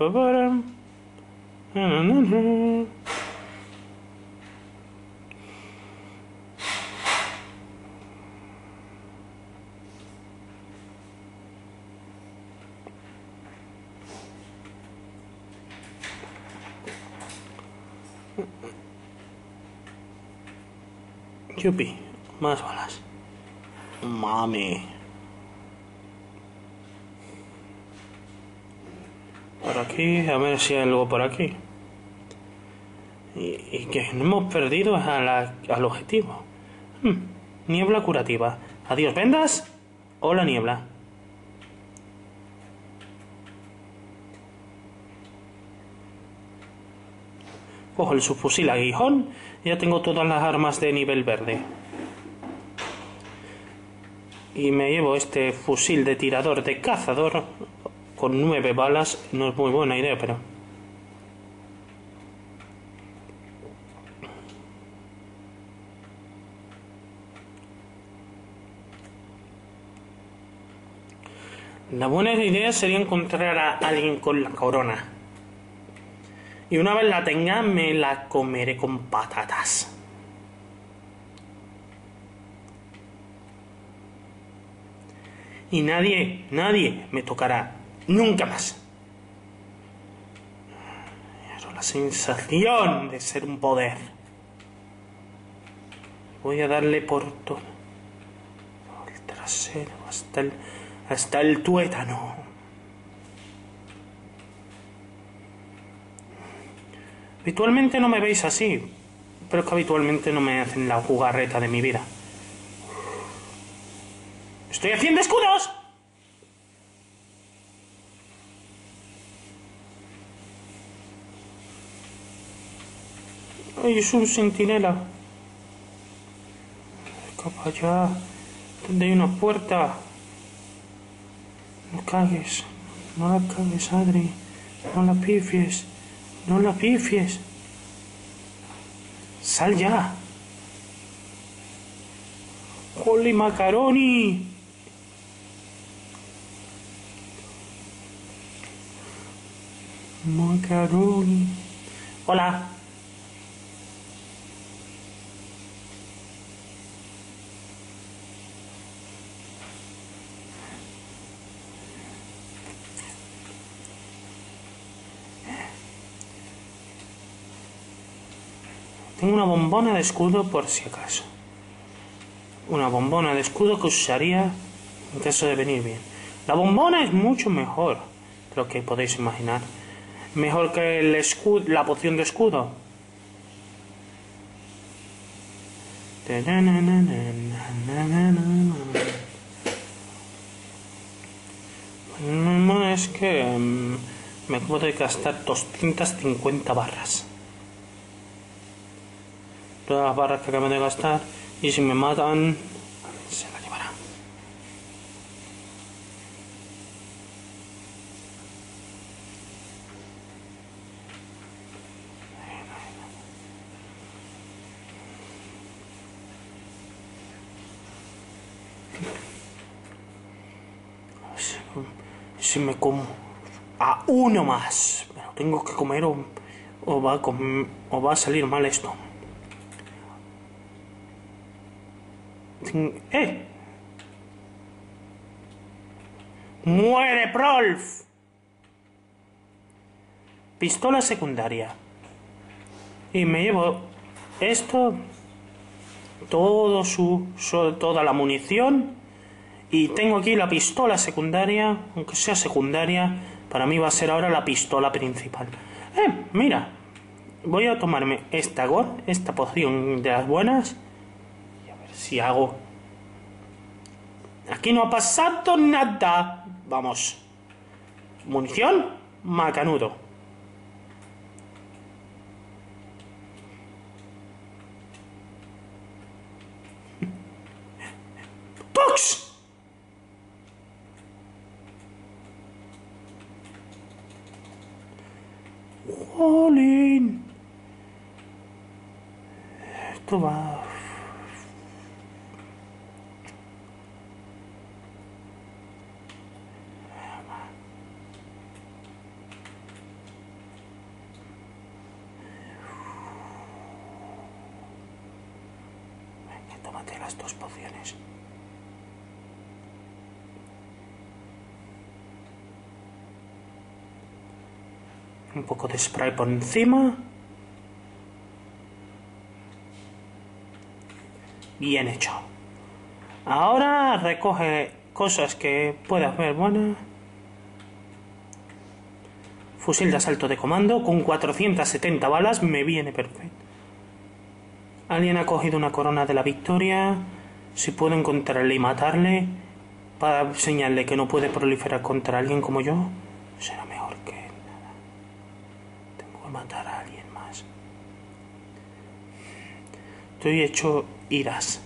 Yupi, más balas. Mami. Por aquí, a ver si hay algo por aquí. Y, y que hemos perdido a al objetivo. Hmm, Niebla curativa. Adiós, vendas. Hola, niebla. Cojo el subfusil aguijón ya tengo todas las armas de nivel verde. Y me llevo este fusil de tirador de cazador con nueve balas. No es muy buena idea, pero... La buena idea sería encontrar a alguien con la corona. Y una vez la tenga, me la comeré con patatas. Y nadie, nadie me tocará. Nunca más. La sensación de ser un poder. Voy a darle por todo. Por el trasero, hasta el, hasta el tuétano. Habitualmente no me veis así, pero es que habitualmente no me hacen la jugarreta de mi vida. ¡Estoy haciendo escudos! ¡Ay, es un centinela! Escapa ya. ¿Dónde hay una puerta? No cagues. No la cagues, Adri. No la pifies. No la pifies. Sal ya. Holy macaroni. Macaroni. Hola. Una bombona de escudo por si acaso. Una bombona de escudo que usaría en caso de venir bien. La bombona es mucho mejor de lo que podéis imaginar. Mejor que el escudo, la poción de escudo. Es que mm, me de gastar 250 barras. Todas las barras que acabo de gastar. Y si me matan, se la llevará. Si, me como a uno más, me lo tengo que comer o va a salir mal esto. ¡Eh! ¡Muere, Prolf! Pistola secundaria. Y me llevo esto, todo su, toda la munición. Y tengo aquí la pistola secundaria, aunque sea secundaria, para mí va a ser ahora la pistola principal. ¡Eh! Mira, voy a tomarme esta gor, esta poción de las buenas si hago. Aquí no ha pasado nada. Vamos. Munición, macanudo. ¡Pux! ¡Jolín! Esto va tómate las dos pociones. Un poco de spray por encima. Bien hecho. Ahora recoge cosas que puedas ver buenas. Fusil de asalto de comando con 470 balas me viene perfecto. Alguien ha cogido una corona de la victoria. Si puedo encontrarle y matarle para enseñarle que no puede proliferar contra alguien como yo, será mejor que nada. Tengo que matar a alguien más. Estoy hecho iras.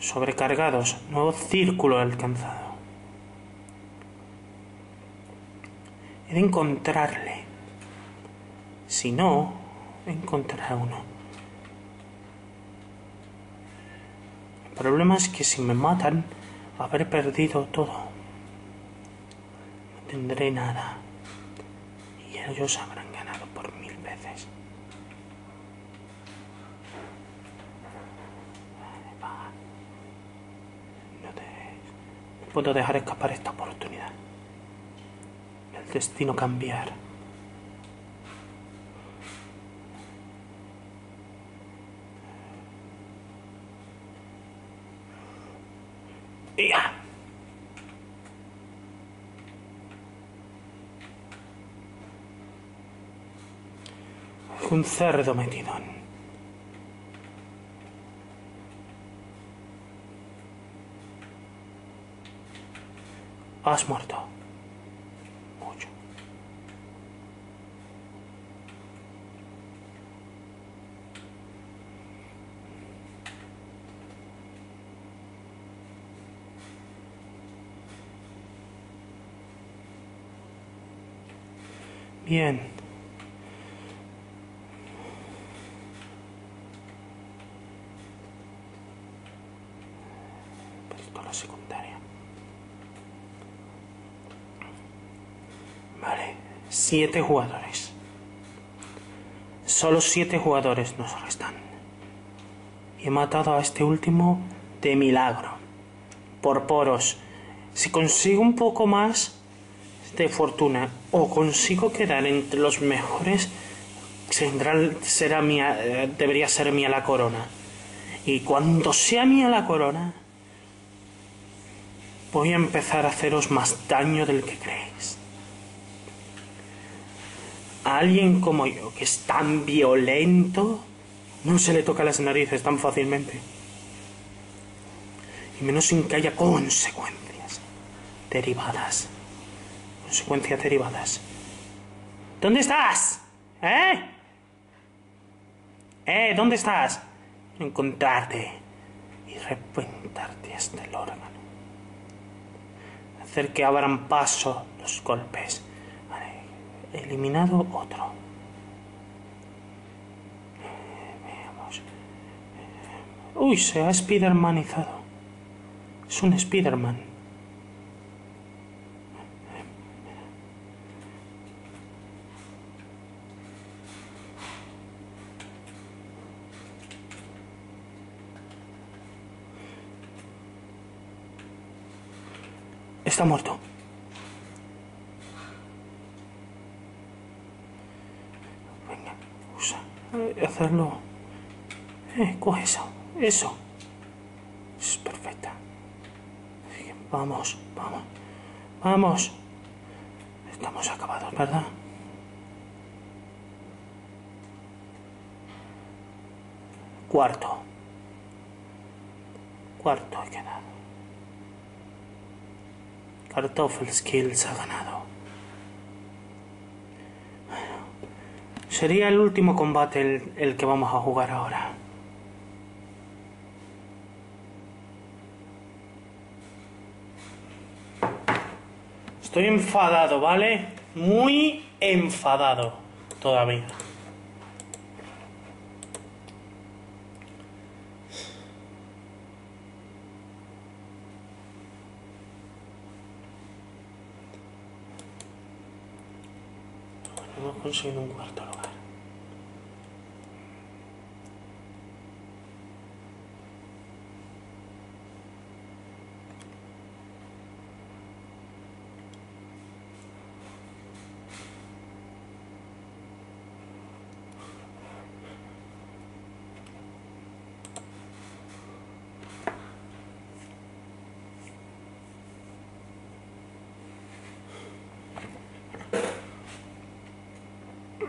Sobrecargados. Nuevo círculo alcanzado. He de encontrarle. Si no, encontrará uno. El problema es que si me matan, habré perdido todo. No tendré nada. Y ellos habrán ganado por mil veces. Vale, va. No te- no puedo dejar escapar esta oportunidad. El destino cambiar. ¡Ya! Un cerdo metidón. Has muerto. Mucho. Bien. Pistola secundaria. Vale. Siete jugadores. Solo siete jugadores nos restan. Y he matado a este último de milagro. Por poros. Si consigo un poco más de fortuna o consigo quedar entre los mejores, será mía, eh, debería ser mía la corona. Y cuando sea mía la corona, voy a empezar a haceros más daño del que creéis. Alguien como yo, que es tan violento, no se le toca las narices tan fácilmente. Y menos sin que haya consecuencias derivadas consecuencias derivadas. ¿Dónde estás? ¿Eh? ¿Eh? ¿Dónde estás? Encontrarte y reventarte hasta el órgano. Hacer que abran paso los golpes. Eliminado otro. Veamos. Uy, se ha Spidermanizado. Es un Spiderman. Está muerto. Venga, usa. eh, Hacerlo. Eh, coge eso. Eso. Es perfecta. Vamos, vamos. Vamos. Estamos acabados, ¿verdad? Cuarto. Cuarto he quedado. Kartoffel Skills ha ganado. Sería el último combate el, el que vamos a jugar ahora. Estoy enfadado, ¿vale? Muy enfadado todavía. Hemos conseguido un cuarto lugar.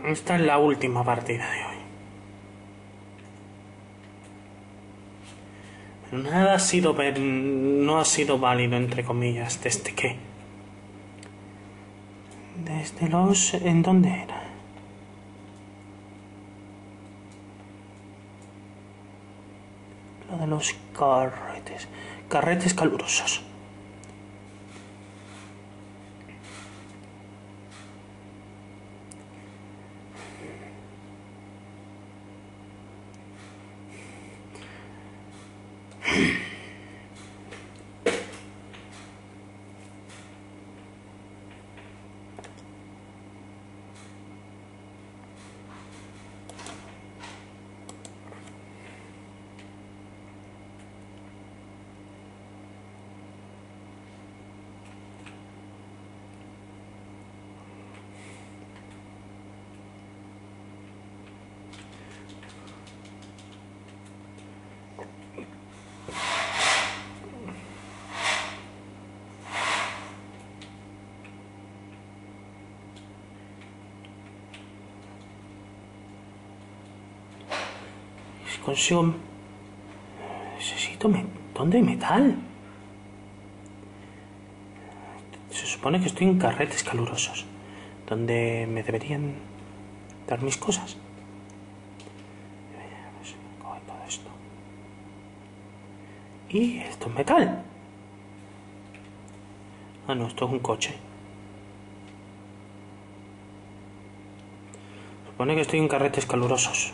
Esta es la última partida de hoy. Nada ha sido no ha sido válido entre comillas desde que desde los en dónde era lo de los carretes carretes calurosos Si consigo necesito me- dónde hay metal se supone que estoy en carretes calurosos donde me deberían dar mis cosas. Todo esto. Y esto es metal. Ah no esto es un coche. Supone que estoy en carretes calurosos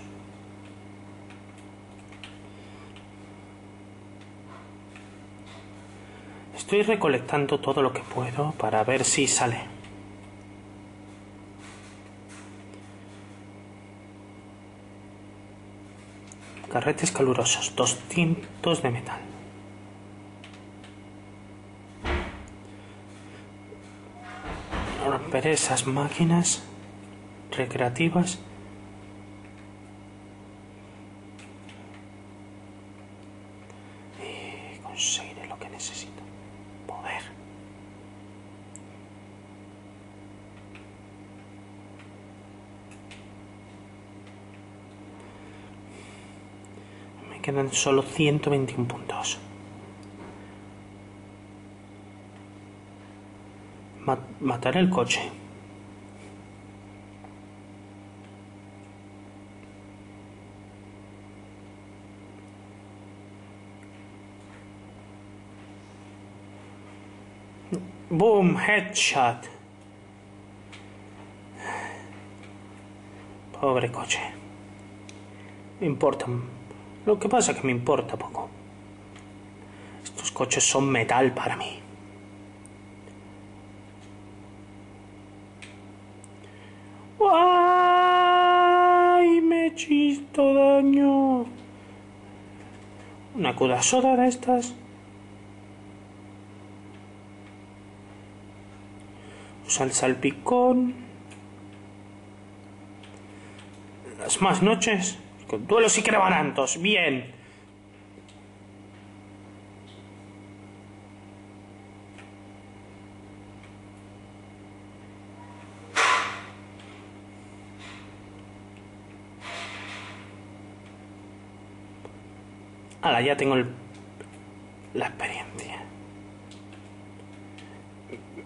Estoy recolectando todo lo que puedo para ver si sale. Carretes calurosos, 200 de metal. Romperé esas máquinas recreativas. Y conseguiré lo que necesito. Poder. Me quedan solo 121 puntos. Ma- matar el coche. Boom, headshot. Pobre coche. Me importa. Lo que pasa es que me importa poco. Estos coches son metal para mí. ¡Ay! Me he chisto daño. Una cuda soda de estas. Usa el salpicón. Las más noches. Con duelos y crebarantos. Bien. Ahora ya tengo el- la experiencia.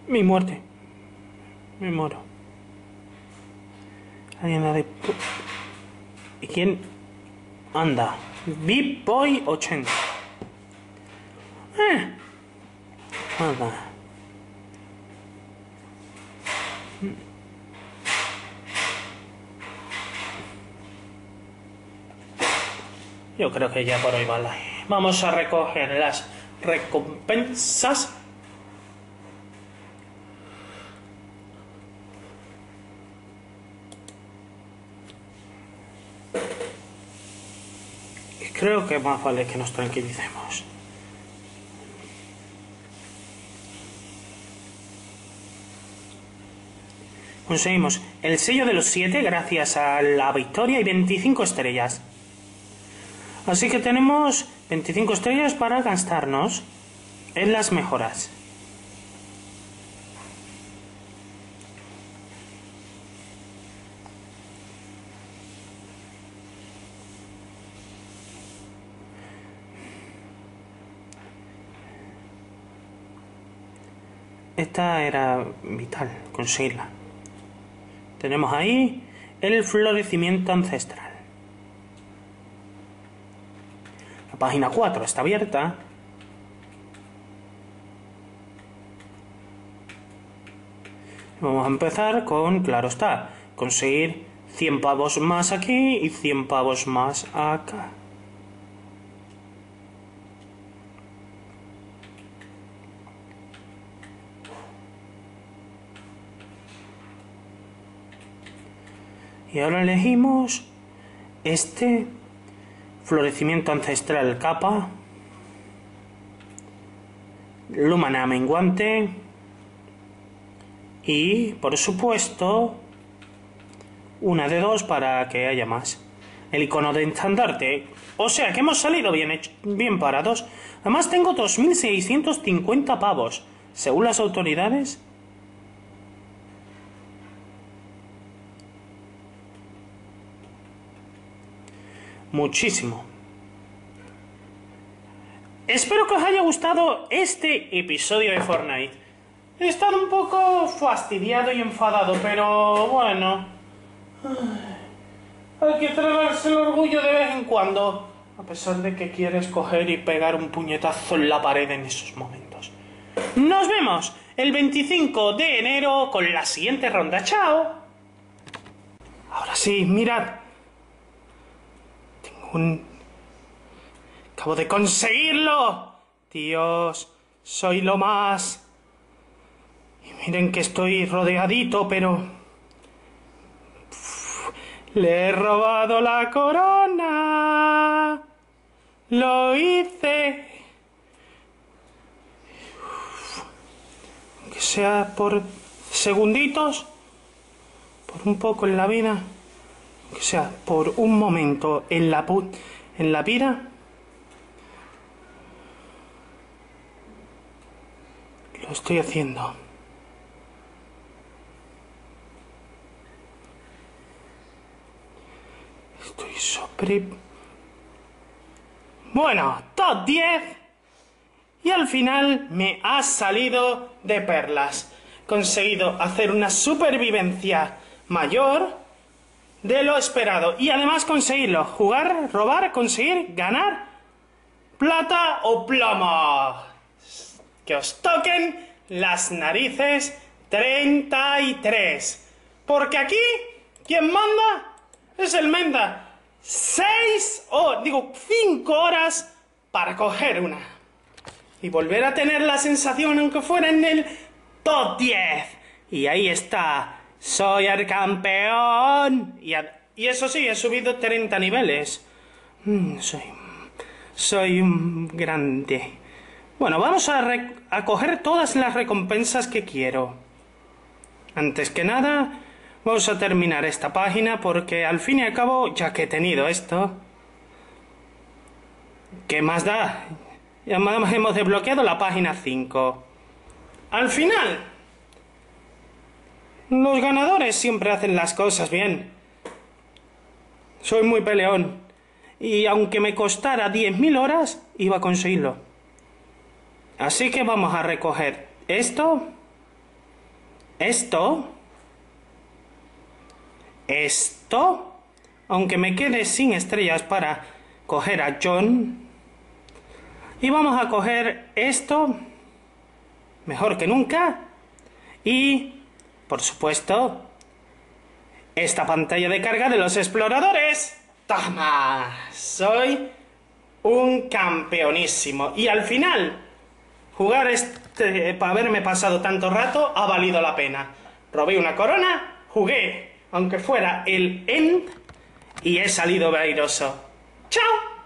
Mi muerte. Me muero. Alguien ha de... ¿Y quién? Anda. Big Boy 80. Eh. Anda. Yo creo que ya por hoy vale. Vamos a recoger las recompensas. Y creo que más vale que nos tranquilicemos. Conseguimos el sello de los siete gracias a la victoria y 25 estrellas. Así que tenemos 25 estrellas para gastarnos en las mejoras. Esta era vital, conseguirla. Tenemos ahí el florecimiento ancestral. La página 4 está abierta. Vamos a empezar con, claro está, conseguir 100 pavos más aquí y 100 pavos más acá. Y ahora elegimos este florecimiento ancestral capa, lumana menguante y por supuesto una de dos para que haya más. El icono de estandarte. O sea que hemos salido bien, bien parados. Además tengo 2.650 pavos. Según las autoridades, muchísimo. Espero que os haya gustado este episodio de Fortnite. He estado un poco fastidiado y enfadado, pero bueno. Hay que tragarse el orgullo de vez en cuando. A pesar de que quieres coger y pegar un puñetazo en la pared en esos momentos. Nos vemos el 25 de enero con la siguiente ronda. ¡Chao! Ahora sí, mirad. Acabo de conseguirlo. Dios, soy lo más. Y miren que estoy rodeadito, pero... le he robado la corona. Lo hice. Aunque sea por segunditos, por un poco en la vida. O sea, por un momento en la, en la vida, lo estoy haciendo. Estoy sobre... Bueno, top 10. Y al final me ha salido de perlas. Conseguido hacer una supervivencia mayor de lo esperado. Y además conseguirlo. Jugar, robar, conseguir, ganar plata o plomo. Que os toquen las narices 33. Porque aquí, quien manda es el Menda. Seis o, digo, cinco horas para coger una. Y volver a tener la sensación, aunque fuera en el top 10. Y ahí está soy el campeón. Y, y eso sí, he subido 30 niveles. Mm, soy, soy un grande. Bueno, vamos a, a coger todas las recompensas que quiero. Antes que nada, vamos a terminar esta página porque al fin y al cabo, ya que he tenido esto, ¿qué más da? Ya hemos desbloqueado la página 5. Al final, los ganadores siempre hacen las cosas bien. Soy muy peleón. Y aunque me costara 10.000 horas, iba a conseguirlo. Así que vamos a recoger esto, esto, esto, aunque me quede sin estrellas para coger a John. Y vamos a coger esto, mejor que nunca, y por supuesto, esta pantalla de carga de los exploradores. ¡Toma! Soy un campeonísimo. Y al final, jugar este, para haberme pasado tanto rato ha valido la pena. Robé una corona, jugué, aunque fuera el end, y he salido vairoso. ¡Chao!